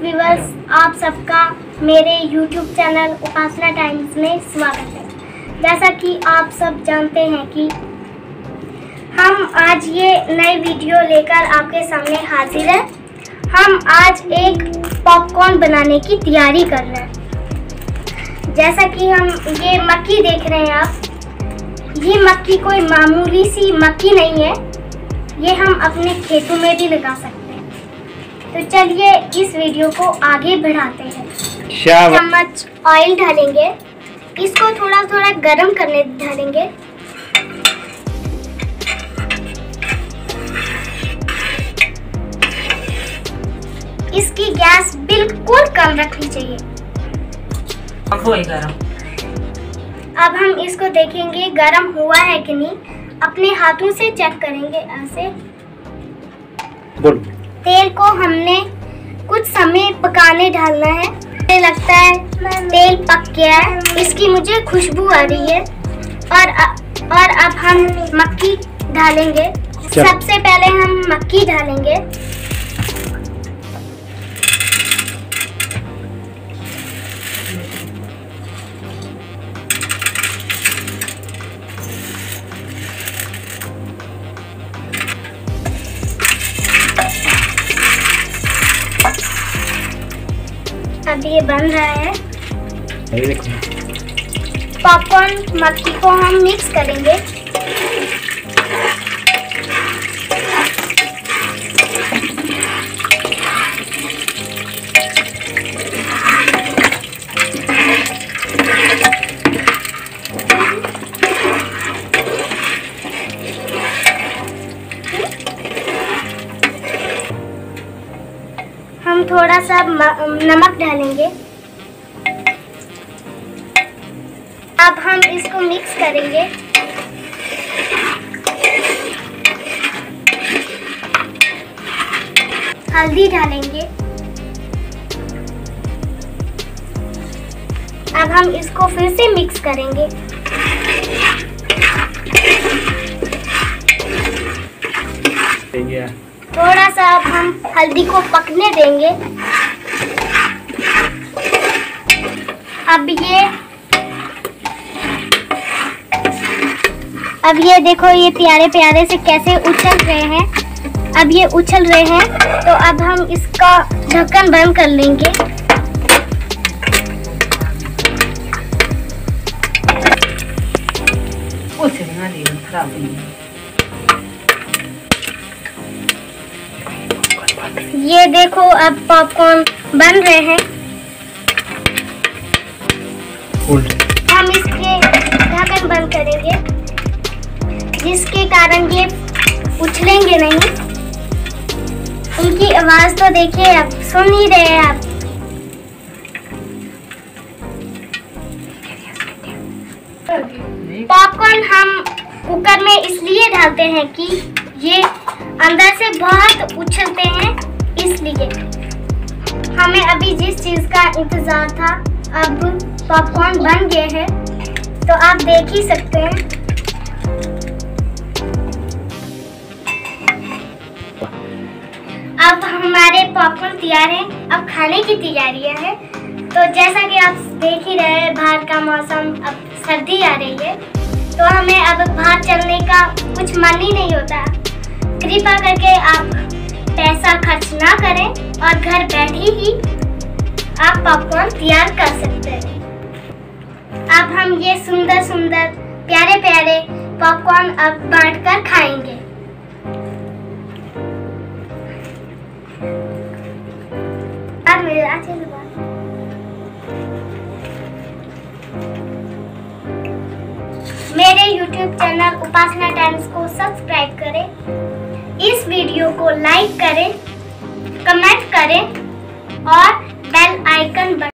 Viewers आप सबका मेरे यूट्यूब चैनल उपासना टाइम्स में स्वागत है। जैसा कि आप सब जानते हैं कि हम आज ये नई वीडियो लेकर आपके सामने हाजिर हैं। हम आज एक पॉपकॉर्न बनाने की तैयारी कर रहे हैं। जैसा कि हम ये मक्की देख रहे हैं आप, ये मक्की कोई मामूली सी मक्की नहीं है। ये हम अपने खेतों में भी लगा सकते हैं। तो चलिए इस वीडियो को आगे बढ़ाते हैं। चम्मच ऑयल डालेंगे। इसको थोड़ा थोड़ा गरम करने डालेंगे। इसकी गैस बिल्कुल कम रखनी चाहिए। अब हुआ गरम। अब हम इसको देखेंगे गरम हुआ है कि नहीं। अपने हाथों से चेक करेंगे ऐसे। बोल। तेल को हमने कुछ समय पकाने डालना है। मुझे लगता है तेल पक गया है। इसकी मुझे खुशबू आ रही है। और और अब हम मक्की डालेंगे। सबसे पहले हम मक्की डालेंगे। अब ये बन रहा है। पॉपकॉर्न मक्की को हम मिक्स करेंगे। हम थोड़ा सा नमक डालेंगे। अब हम इसको मिक्स करेंगे। हल्दी डालेंगे। अब हम इसको फिर से मिक्स करेंगे। गया थोड़ा सा अब हम हल्दी को पकने देंगे। अब ये अब ये देखो, ये प्यारे प्यारे से कैसे उछल रहे हैं। अब ये उछल रहे हैं तो अब हम इसका ढक्कन बंद कर लेंगे। कुछ ना खराब नहीं। ये देखो अब पॉपकॉर्न बन रहे हैं। हम इसके ढक्कन बंद करेंगे जिसके कारण ये उछलेंगे नहीं। इनकी आवाज़ तो देखिए आप सुन ही रहे हैं आप। पॉपकॉर्न हम कुकर में इसलिए डालते हैं कि ये अंदर से बहुत उछलते हैं। इसलिए हमें अभी जिस चीज़ का इंतज़ार था, अब पॉपकॉर्न बन गए हैं तो आप देख ही सकते हैं। अब हमारे पॉपकॉर्न तैयार हैं, अब खाने की तैयारियाँ हैं। तो जैसा कि आप देख ही रहे हैं, बाहर का मौसम अब सर्दी आ रही है तो हमें अब बाहर चलने का कुछ मन ही नहीं होता। कृपा करके आप पैसा खर्च ना करें और घर बैठे ही आप पॉपकॉर्न तैयार कर सकते हैं। अब हम ये सुंदर सुंदर, प्यारे प्यारे पॉपकॉर्न अब बांट कर खाएँगे। अब मेरे मेरे YouTube चैनल उपासना टाइम्स को सब्सक्राइब करें। वीडियो को लाइक करें कमेंट करें और बेल आइकन